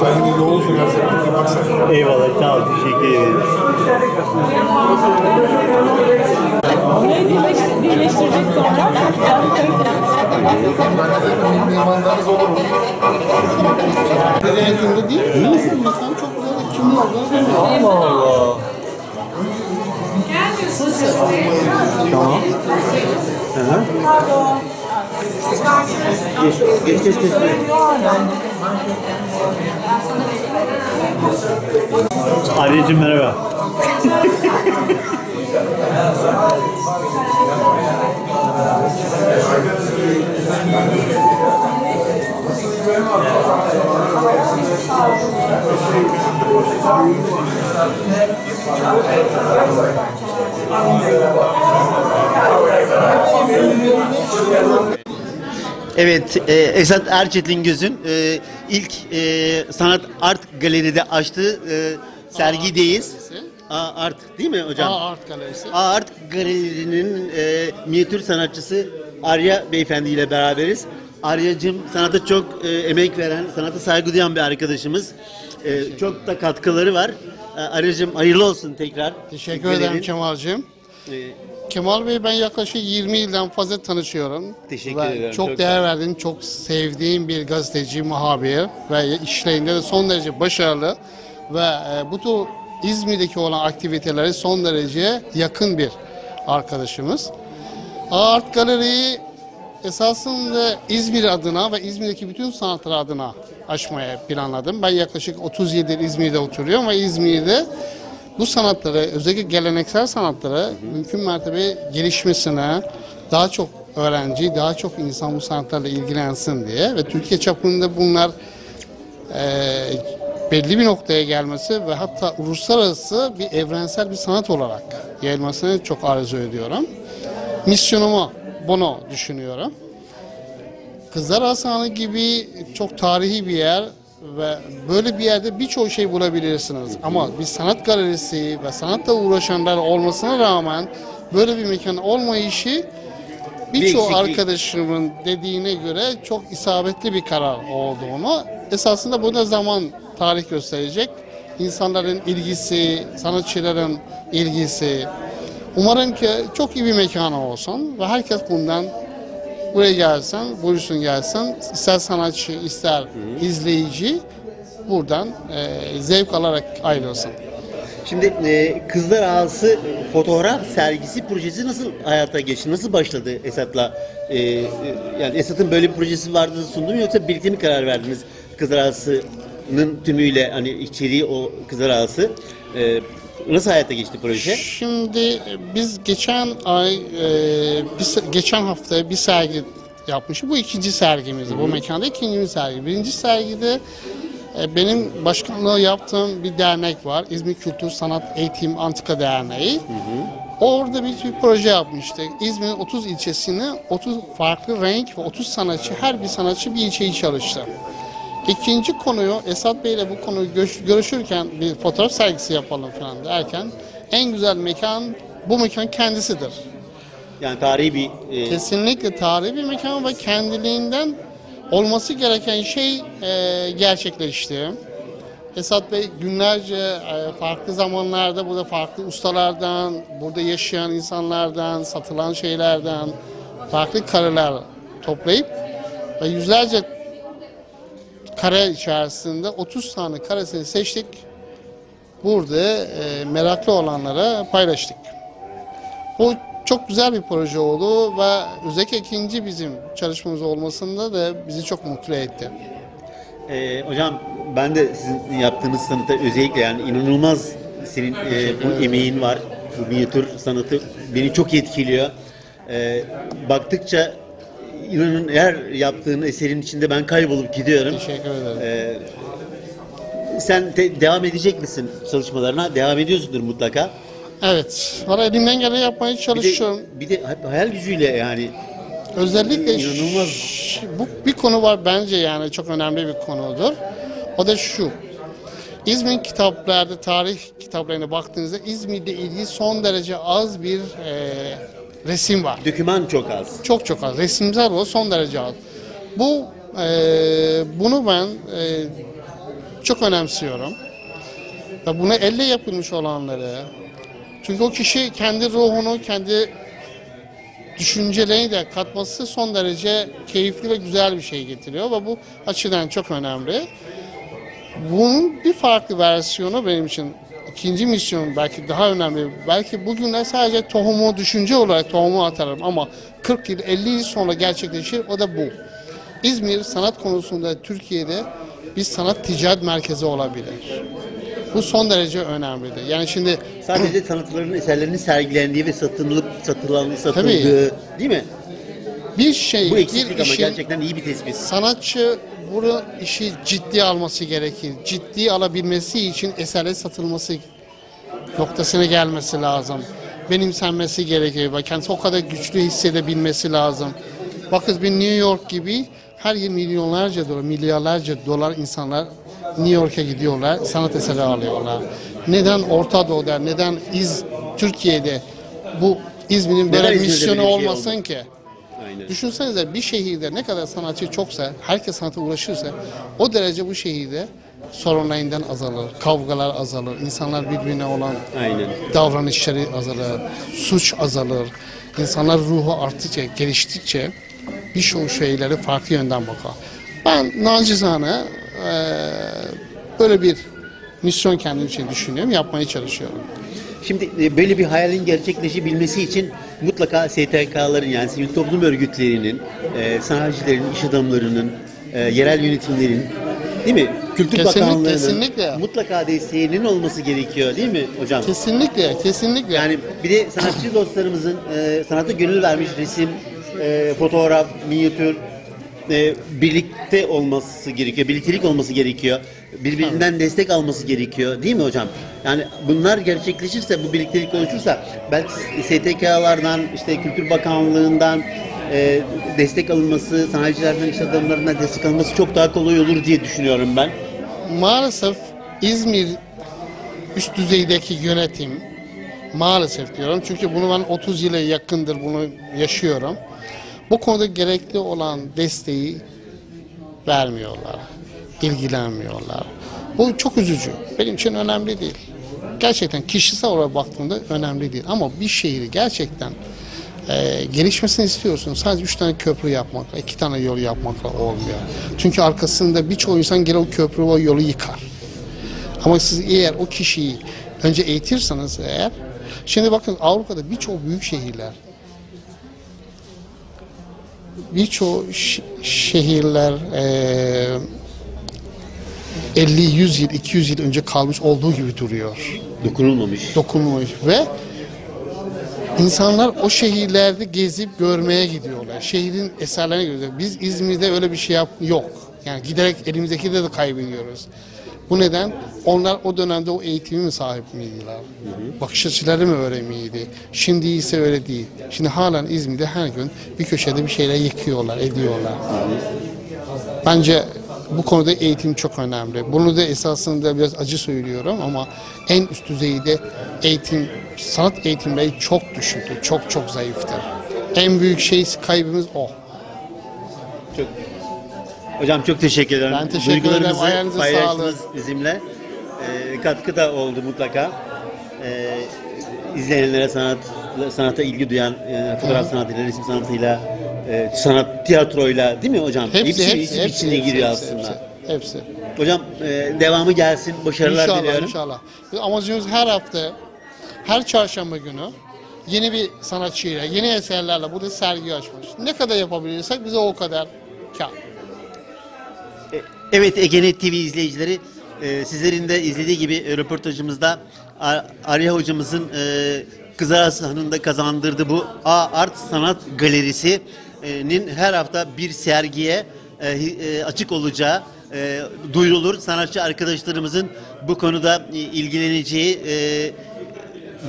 Çayını yoğun söylersen bir baksana. Eyvallah sağ ol teşekkür ederim. Bunları birleş- birleştirecek sonra çok güzel bir kalite. Mimarlarınız olur mu? Eğitimde değil mi? Nasıl mekan çok güzel ve kimli olduğunu bilmiyorum. Allah Allah. Tamam. Hı hı. Geç, geç, geç, geç. Arya'cığım merhaba. Evet, e, Esat Erçetin Göz'ün e, ilk e, sanat art galeride açtığı e, sergideyiz. Aa, art değil mi hocam? Aa, Art Galerisi. Aa, Art Galeri'nin e, minyatür sanatçısı Arya Beyefendi ile beraberiz. Arya'cığım sanata çok e, emek veren, sanata saygı duyan bir arkadaşımız. E, çok da katkıları var. E, Arya'cığım hayırlı olsun tekrar. Teşekkür ederim Kemal'cim. E, Kemal Bey ben yaklaşık 20 yıldan fazla tanışıyorum. Teşekkür ve ederim, Çok, çok değer verdiğim, çok sevdiğim bir gazeteci, muhabir ve işlerinde de son derece başarılı ve e, bu tür İzmir'deki olan aktiviteleri son derece yakın bir arkadaşımız. Art Galeri'yi esasında İzmir adına ve İzmir'deki bütün sanatlar adına açmaya planladım. Ben yaklaşık 30 yıldır İzmir'de oturuyorum ve İzmir'de bu sanatları, özellikle geleneksel sanatları mümkün mertebe gelişmesine, daha çok öğrenci, daha çok insan bu sanatlarla ilgilensin diye ve Türkiye çapında bunlar e, belli bir noktaya gelmesi ve hatta uluslararası bir evrensel bir sanat olarak gelmesini çok arzu ediyorum. Misyonumu bunu düşünüyorum. Kızlar Hasanı gibi çok tarihi bir yer ve böyle bir yerde birçok şey bulabilirsiniz. Ama bir sanat galerisi ve sanatla uğraşanlar olmasına rağmen böyle bir mekan olmayışı birçok arkadaşımın dediğine göre çok isabetli bir karar olduğunu esasında bu da zaman tarih gösterecek. İnsanların ilgisi, sanatçıların ilgisi. Umarım ki çok iyi bir mekan olsun ve herkes bundan buraya gelsin, buyursun gelsin. İster sanatçı, ister izleyici buradan e, zevk alarak ayrılsın. Şimdi e, Kızlar Ağası fotoğraf sergisi projesi nasıl hayata geçti? Nasıl başladı Esat'la? E, e, yani Esat'ın böyle bir projesi vardı sundu mu yoksa birlikte mi karar verdiniz Kızlar Ağası'nın tümüyle hani içeriği o Kızlar Ağası? E, nasıl hayata geçti proje? Şimdi e, biz geçen ay, e, bir geçen hafta bir sergi yapmışız. Bu ikinci sergimizdi. Bu mekanda ikinci sergi. Birinci sergide e, benim başkanlığı yaptığım bir dernek var. İzmir Kültür Sanat Eğitim Antika Derneği. Orada bir, bir proje yapmıştık. İzmir'in 30 ilçesini 30 farklı renk ve 30 sanatçı, her bir sanatçı bir ilçeyi çalıştı. İkinci konuyu Esat Bey ile bu konuyu görüş- görüşürken bir fotoğraf sergisi yapalım falan derken en güzel mekan bu mekan kendisidir. Yani tarihi bir e, Kesinlikle tarihi bir mekan ve kendiliğinden olması gereken şey e, gerçekleşti. Esat Bey günlerce e, farklı zamanlarda burada farklı ustalardan, burada yaşayan insanlardan, satılan şeylerden farklı kareler toplayıp ve yüzlerce kare içerisinde 30 tane karesini seçtik. Burada e, meraklı olanlara paylaştık. Bu çok güzel bir proje oldu ve özellikle ikinci bizim çalışmamız olmasında da bizi çok mutlu etti. e, hocam ben de sizin yaptığınız sanata özellikle yani inanılmaz senin e, bu emeğin var. Bu minyatür sanatı beni çok etkiliyor. E, baktıkça inanın her yaptığın eserin içinde ben kaybolup gidiyorum. Teşekkür ederim. E, sen de- devam edecek misin çalışmalarına? Devam ediyorsundur mutlaka. Evet, valla elimden geleni yapmaya Bir de, çalışıyorum. bir de hayal gücüyle yani Özellikle İnanılmaz. bu bir konu var bence yani çok önemli bir konudur. O da şu. İzmir kitaplarda, tarih kitaplarına baktığınızda İzmir'le ilgili son derece az bir e, resim var. döküman çok az. Çok çok az. Resimsel o son derece az. Bu e, bunu ben e, çok önemsiyorum. Ve buna elle yapılmış olanları, çünkü o kişi kendi ruhunu, kendi düşüncelerini de katması son derece keyifli ve güzel bir şey getiriyor ve bu açıdan çok önemli. Bunun bir farklı versiyonu benim için ikinci misyon belki daha önemli. Belki bugünler sadece tohumu düşünce olarak tohumu atarım ama 40 yıl 50 yıl sonra gerçekleşir o da bu. İzmir sanat konusunda Türkiye'de bir sanat ticaret merkezi olabilir. Bu son derece önemlidir. Yani şimdi Sadece sanatçıların eserlerinin sergilendiği ve satılıp satılan satıldığı değil mi? Bir şey, Bu bir ama işin gerçekten iyi bir tespit. sanatçı bunu işi ciddi alması gerekir. Ciddi alabilmesi için eserler satılması noktasına gelmesi lazım. Benimsenmesi gerekiyor ve kendisi o kadar güçlü hissedebilmesi lazım. Bakın bir New York gibi her yıl milyonlarca dolar, milyarlarca dolar insanlar New York'a gidiyorlar, sanat eseri alıyorlar. Neden Orta Doğu'da, neden İz Türkiye'de bu İzmir'in böyle İzmir'de misyonu böyle bir şey olmasın oldu? ki? Aynen. Düşünsenize bir şehirde ne kadar sanatçı çoksa, herkes sanata ulaşırsa o derece bu şehirde sorunlarından azalır, kavgalar azalır, insanlar birbirine olan Aynen. davranışları azalır, suç azalır, insanlar ruhu arttıkça, geliştikçe birçok şeyleri farklı yönden bakar. Ben nacizane eee, böyle bir misyon kendim için düşünüyorum, yapmaya çalışıyorum. Şimdi e, böyle bir hayalin gerçekleşebilmesi için mutlaka STK'ların yani sivil toplum örgütlerinin, e, sanatçıların, iş adamlarının, e, yerel yönetimlerin değil mi? Kültür Kesinlikle, Bakanlığı'nın kesinlikle. mutlaka desteğinin olması gerekiyor değil mi hocam? Kesinlikle, kesinlikle. Yani bir de sanatçı dostlarımızın e, sanata gönül vermiş resim, e, fotoğraf, minyatür e, birlikte olması gerekiyor. Birliktelik olması gerekiyor. Birbirinden destek alması gerekiyor. Değil mi hocam? Yani bunlar gerçekleşirse, bu birliktelik oluşursa belki STK'lardan, işte Kültür Bakanlığı'ndan e, destek alınması, sanatçılardan, iş adamlarından destek alınması çok daha kolay olur diye düşünüyorum ben. maalesef İzmir üst düzeydeki yönetim maalesef diyorum çünkü bunu ben 30 yıla yakındır bunu yaşıyorum. Bu konuda gerekli olan desteği vermiyorlar, ilgilenmiyorlar. Bu çok üzücü. Benim için önemli değil. Gerçekten kişisel olarak baktığımda önemli değil. Ama bir şehri gerçekten e, gelişmesini istiyorsun. Sadece üç tane köprü yapmakla, iki tane yol yapmakla olmuyor. Çünkü arkasında birçok insan gelir o köprü ve yolu yıkar. Ama siz eğer o kişiyi önce eğitirseniz eğer, şimdi bakın Avrupa'da birçok büyük şehirler, birçok şehirler eee 50, 100 yıl, 200 yıl önce kalmış olduğu gibi duruyor Dokunulmamış. dokunmuş ve insanlar o şehirlerde gezip görmeye gidiyorlar. Şehrin eserlerine gidiyorlar. Biz İzmir'de öyle bir şey yap yok. Yani giderek elimizdeki de, de kaybediyoruz. Bu neden? Onlar o dönemde o eğitimi mi sahip miydiler? Bakış açıları mı öyle miydi? Şimdi ise öyle değil. Şimdi halen İzmir'de her gün bir köşede bir şeyler yıkıyorlar, ediyorlar. Bence bu konuda eğitim çok önemli. Bunu da esasında biraz acı söylüyorum ama en üst düzeyde eğitim, sanat eğitimleri çok düşüktür, çok çok zayıftır. En büyük şey kaybımız o. Çok. Hocam çok teşekkür ederim. Ben teşekkür ederim. Duygularınızı Ayağınıza paylaştınız sağlık. bizimle. Ee, katkı da oldu mutlaka. Ee, izleyenlere sanat sanata ilgi duyan e, fotoğraf sanatıyla, resim sanatıyla, e, sanat tiyatroyla değil mi hocam? Hepsi, hepsi, hepsi hepsi, içine hepsi, giriyor hepsi, aslında. Hepsi. hepsi. Hocam e, devamı gelsin. Başarılar İnşallah, diliyorum. inşallah. Biz Amacımız her hafta, her çarşamba günü yeni bir sanatçıyla, yeni eserlerle burada sergi açmak. Ne kadar yapabilirsek bize o kadar kâr. Evet Egenet TV izleyicileri e, sizlerin de izlediği gibi e, röportajımızda A- Arya hocamızın e, Kızarası Hanı'nda kazandırdığı bu A Art Sanat Galerisi'nin her hafta bir sergiye e, e, açık olacağı e, duyurulur. Sanatçı arkadaşlarımızın bu konuda e, ilgileneceği e,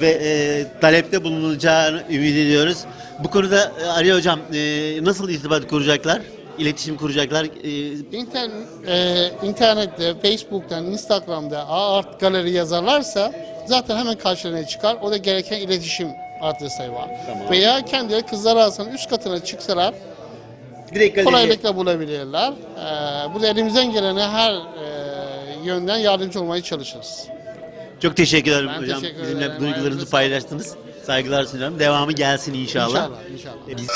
ve e, talepte bulunacağını ümit ediyoruz. Bu konuda e, Arya hocam e, nasıl irtibat kuracaklar? İletişim kuracaklar? E, İnter, e, internette, Facebook'tan, Instagram'da Art Galeri yazarlarsa zaten hemen karşılarına çıkar. O da gereken iletişim adresi var. Tamam. Veya kendileri kızlar arasında üst katına çıksalar Direkt kolaylıkla bulabilirler. E, burada elimizden geleni her e, yönden yardımcı olmaya çalışırız. Çok teşekkür ederim Ben hocam. teşekkür Bizimle ederim. duygularınızı paylaştınız. Saygılar sunuyorum. Devamı gelsin inşallah. İnşallah, inşallah. E, biz-